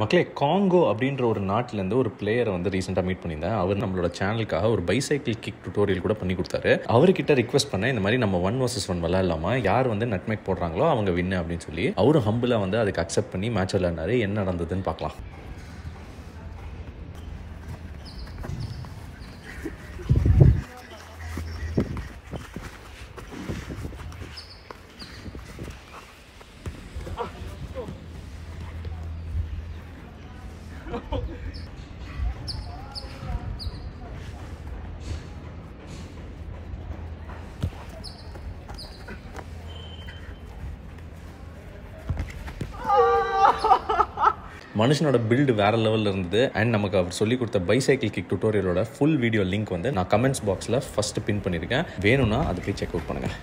மக்களே காங்கோ அப்படின்ற ஒரு நாட்டிலேருந்து ஒரு பிளேயரை வந்து ரீசெண்டாக மீட் பண்ணியிருந்தேன். அவர் நம்மளோட சேனலுக்காக ஒரு பைசைக்கிள் கிக் டுட்டோரியல் கூட பண்ணி கொடுத்தாரு. அவர்கிட்ட ரிக்வஸ்ட் பண்ணேன் இந்த மாதிரி நம்ம ஒன் வர்சஸ் ஒன் விளாட்லாமா யார் வந்து நட்மேக் போடுறாங்களோ அவங்க வின்னு அப்படின்னு சொல்லி. அவரும் ஹம்பிளாக வந்து அதுக்கு அக்செப்ட் பண்ணி மேட்ச் விளாட்னாரு என்ன நடந்ததுன்னு பார்க்கலாம். மனுஷனோட பில்டு வேற லெவலில் இருந்தது. அண்ட் நமக்கு அவர் சொல்லி கொடுத்த பைசைக்கிள் கிக் டுட்டோரியலோட ஃபுல் வீடியோ லிங்க் வந்து நான் கமெண்ட்ஸ் பாக்ஸில் ஃபஸ்ட்டு பின் பண்ணியிருக்கேன். வேணும்னா அதை போய் செக் அவுட் பண்ணுங்கள்